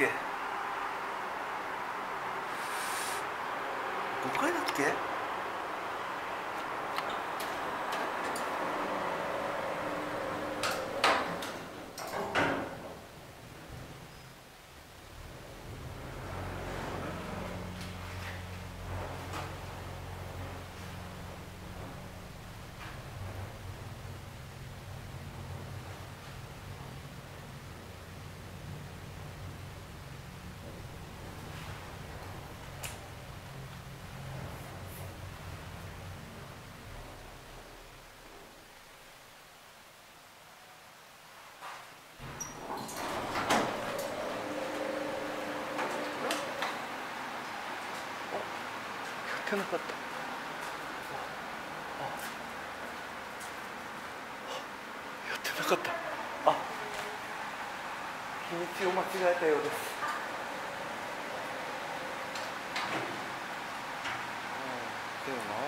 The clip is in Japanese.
け。5回だっけ？かなかった。やってなかった。あ日にちを間違えたようです。でもな。